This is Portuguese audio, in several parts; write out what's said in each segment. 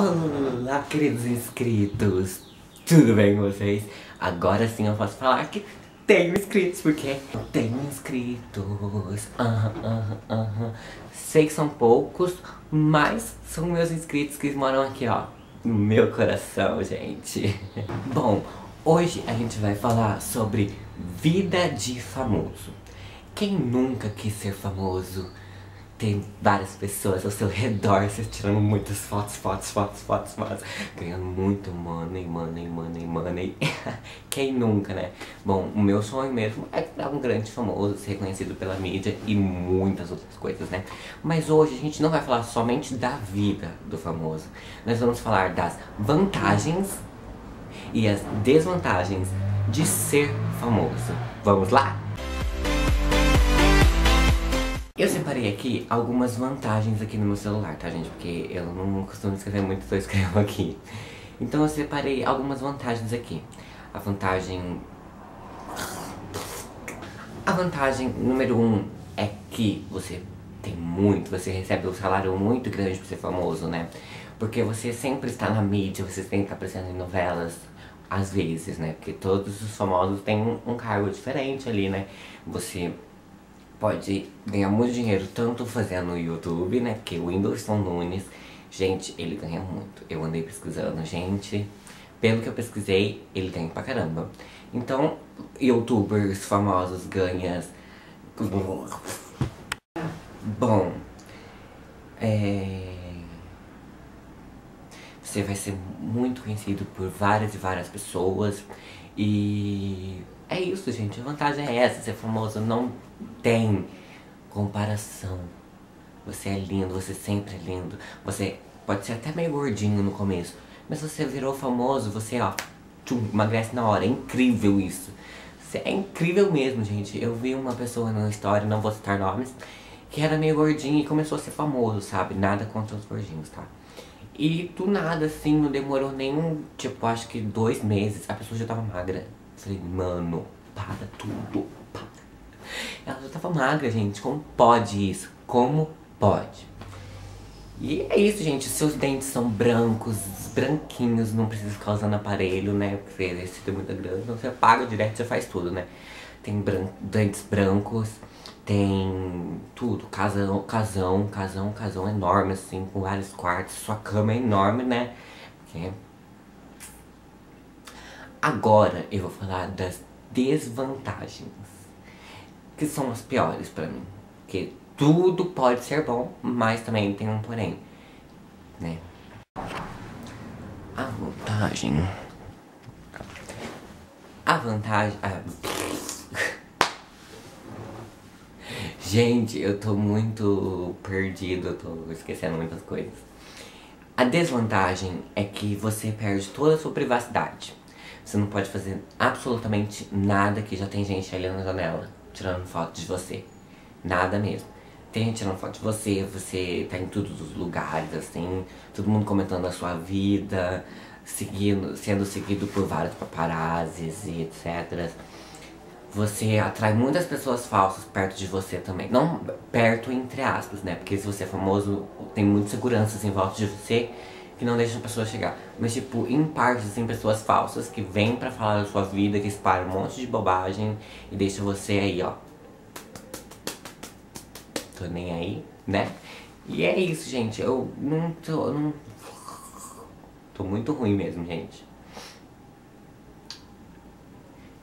Olá, queridos inscritos! Tudo bem com vocês? Agora sim eu posso falar que tenho inscritos, porque tenho inscritos. Aham, aham, aham. Sei que são poucos, mas são meus inscritos que moram aqui, ó, no meu coração, gente. Bom, hoje a gente vai falar sobre vida de famoso. Quem nunca quis ser famoso? Tem várias pessoas ao seu redor, você tirando muitas fotos, fotos, fotos, fotos, fotos, ganhando muito money, money, money, money. Quem nunca, né? Bom, o meu sonho mesmo é dar um grande famoso, ser reconhecido pela mídia e muitas outras coisas, né? Mas hoje a gente não vai falar somente da vida do famoso, nós vamos falar das vantagens e as desvantagens de ser famoso. Vamos lá? Eu separei aqui algumas vantagens aqui no meu celular, tá gente? Porque eu não costumo escrever muito, então escrevo aqui. Então eu separei algumas vantagens aqui. A vantagem... A vantagem número um é que você tem muito, você recebe um salário muito grande por ser famoso, né? Porque você sempre está na mídia, você sempre está aparecendo em novelas, às vezes, né? Porque todos os famosos têm um cargo diferente ali, né? Você pode ganhar muito dinheiro tanto fazendo no YouTube, né? Porque o Whindersson Nunes, gente, ele ganha muito. Eu andei pesquisando, gente. Pelo que eu pesquisei, ele ganha pra caramba. Então, youtubers famosos ganham. Bom, é... Você vai ser muito conhecido por várias e várias pessoas e é isso, gente. A vantagem é essa. Ser famoso não tem comparação. Você é lindo, você sempre é lindo. Você pode ser até meio gordinho no começo. Mas você virou famoso, você, ó, tchum, emagrece na hora. É incrível isso. É incrível mesmo, gente. Eu vi uma pessoa na história, não vou citar nomes, que era meio gordinho e começou a ser famoso, sabe? Nada contra os gordinhos, tá? E do nada, assim, não demorou nem, tipo, acho que dois meses, a pessoa já tava magra. Falei, mano, para tudo. Para. Ela já tava magra, gente. Como pode isso? Como pode? E é isso, gente. Seus dentes são brancos, branquinhos, não precisa ficar usando aparelho, né? Porque esse tem muita grana, então você paga direto, você faz tudo, né? Tem bran dentes brancos, tem tudo, casão, casão, casão, casão enorme, assim, com vários quartos. Sua cama é enorme, né? Porque Agora eu vou falar das desvantagens, que são as piores pra mim. Porque tudo pode ser bom, mas também tem um porém, né? A vantagem... A vantagem... Ah, Gente, eu tô muito perdido, eu tô esquecendo muitas coisas. A desvantagem é que você perde toda a sua privacidade. Você não pode fazer absolutamente nada que já tem gente ali na janela tirando foto de você. Nada mesmo. Tem gente tirando foto de você, você tá em todos os lugares, assim, todo mundo comentando a sua vida, seguindo, sendo seguido por vários paparazzis e etc. Você atrai muitas pessoas falsas perto de você também. Não perto entre aspas, né? Porque se você é famoso, tem muitas seguranças em volta de você que não deixam a pessoa chegar. Mas, tipo, em partes, assim, pessoas falsas que vêm pra falar da sua vida, que espalham um monte de bobagem e deixam você aí, ó. Tô nem aí, né? E é isso, gente. Eu não tô. Não... Tô muito ruim mesmo, gente.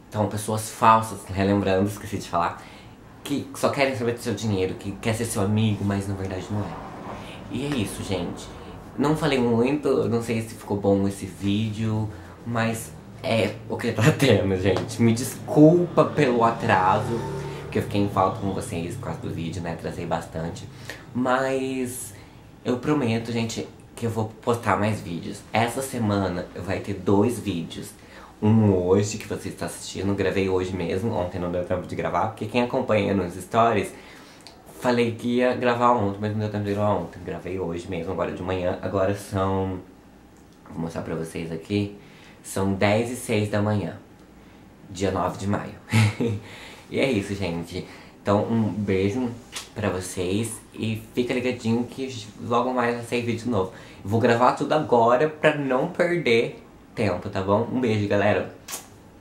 Então, pessoas falsas, relembrando, esqueci de falar, que só querem saber do seu dinheiro, que quer ser seu amigo, mas na verdade não é. E é isso, gente. Não falei muito, não sei se ficou bom esse vídeo, mas é o que tá tendo, gente. Me desculpa pelo atraso, porque eu fiquei em falta com vocês por causa do vídeo, né? Trazei bastante. Mas eu prometo, gente, que eu vou postar mais vídeos. Essa semana vai ter dois vídeos. Um hoje, que você está assistindo, gravei hoje mesmo, ontem não deu tempo de gravar, porque quem acompanha nos stories Falei que ia gravar ontem, mas não deu tempo de gravar ontem. Gravei hoje mesmo, agora de manhã. Agora são... Vou mostrar pra vocês aqui. São 10 e 6 da manhã. Dia 9 de maio. e é isso, gente. Então, um beijo pra vocês e fica ligadinho que logo mais vai sair vídeo novo. Vou gravar tudo agora pra não perder tempo, tá bom? Um beijo, galera.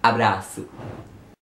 Abraço.